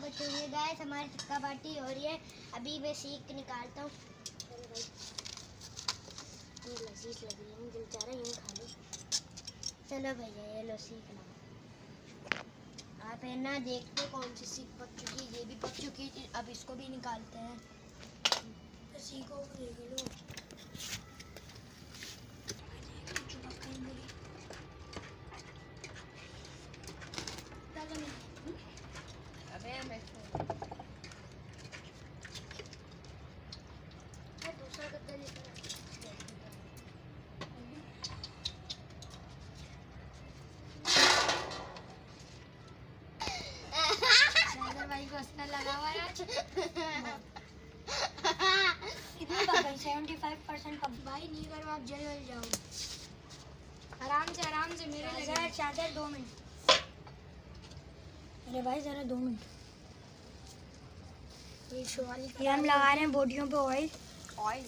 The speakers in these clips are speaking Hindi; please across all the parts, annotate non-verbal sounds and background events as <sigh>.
गाइस हमारी टिक्का बाटी हो रही है अभी मैं सीख निकालता हूँ। लजीज लग रही है दिल चाह रहा है, यूँ खा लो। चलो भैया, ये लो, सीख लो। आप है ना, देखते कौन सी सीख पक चुकी है, ये भी पक चुकी थी अब इसको भी निकालते हैं। तो सीखो लो। को लगा हुआ है कितना पक गई सेवेंटी फाइव परसेंट पक भाई नहीं करो आप जल जल जाओ आराम से आराम से मेरे लगा चादर दो मिनट अरे भाई, जरा दो मिनट। ये हम लगा रहे हैं बोटियों पे ऑयल ऑयल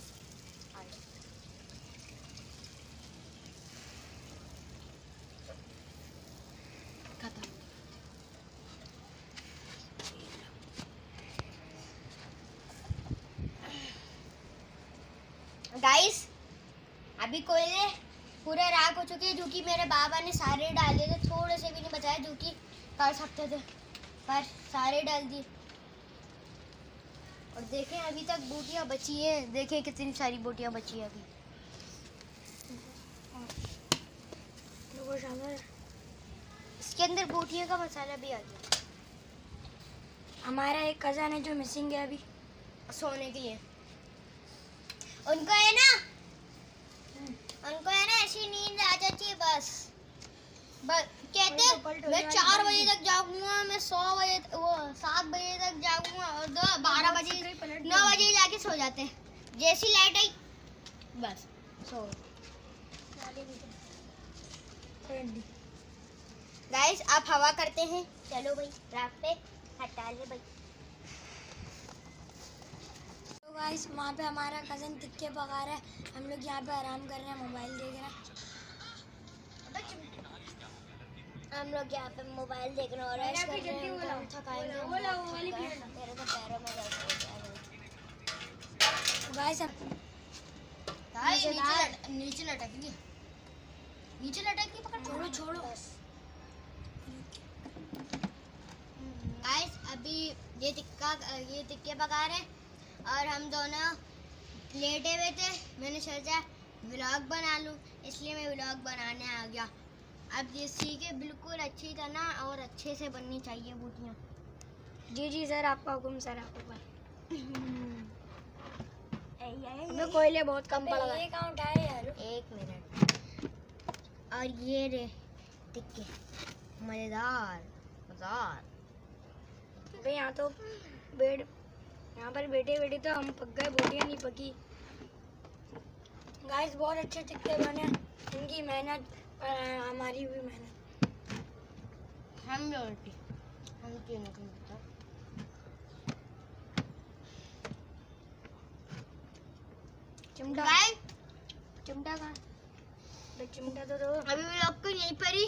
गाइस अभी कोयले पूरे राख हो चुके हैं जो कि मेरे बाबा ने सारे डाल दिए थे थोड़े से भी नहीं बचाए जो कि कर सकते थे पर सारे डाल दिए। और देखें अभी तक बोटियाँ बची है। देखें कितनी सारी बोटियाँ बची है अभी। इसके अंदर बोटियाँ का मसाला भी आ गया। हमारा एक कज़न है जो मिसिंग है अभी। सोने के लिए। उनको है ना? उनको है ना ऐसी नींद आ जाती है बस। बस कहते हैं, मैं चार बजे तक जागूँगा मैं सौ बजे वो जाके सो जाते हैं। जैसी लाइट आई, बस, सो। गाइस आप हवा करते हैं। चलो भाई, रात पे हटा ले भाई। तो गाइस वहाँ पे हमारा कज़न टिक्के पका रहा है। हम लोग यहाँ पे आराम कर रहे हैं मोबाइल देख रहे हैं। हम लोग यहाँ पे मोबाइल देख रहे हैं। और थकाएँगे मेरे तो पैरों में दर्द हो गया। गाइस भाई नीचे नीचे नीचे पकड़ छोड़ो छोड़ो गाइस अभी ये टिक्का ये टिक्के पका रहे और हम दोनों लेटे हुए थे। मैंने सोचा व्लॉग बना लूँ इसलिए मैं व्लॉग बनाने आ गया। अब ये सीखे बिल्कुल अच्छी तरह और अच्छे से बननी चाहिए बूटियाँ। जी जी सर आपका हुक्म सर आपको <laughs> हमें कोयले बहुत कम पड़ गए उठाए यार? एक मिनट। और ये रे टिक्के मज़ेदार मज़ेदार। भाई यहाँ तो बेड यहाँ पर बैठे बैठे तो हम पक गए बोटियाँ नहीं पकी। गाइस बहुत अच्छे टिक्के बने। इनकी मेहनत हमारी भी मेहनत। हम भी उल्टी। हम क्यों तीनों को मिलता चिमटा। चिमटा कहाँ चिमटा तो दो। अभी व्लॉग को यहीं पर ही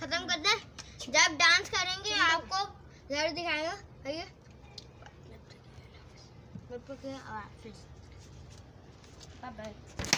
खत्म करते हैं। जब डांस करेंगे आपको ज़रूर दिखाएगा। भैया बाय बाय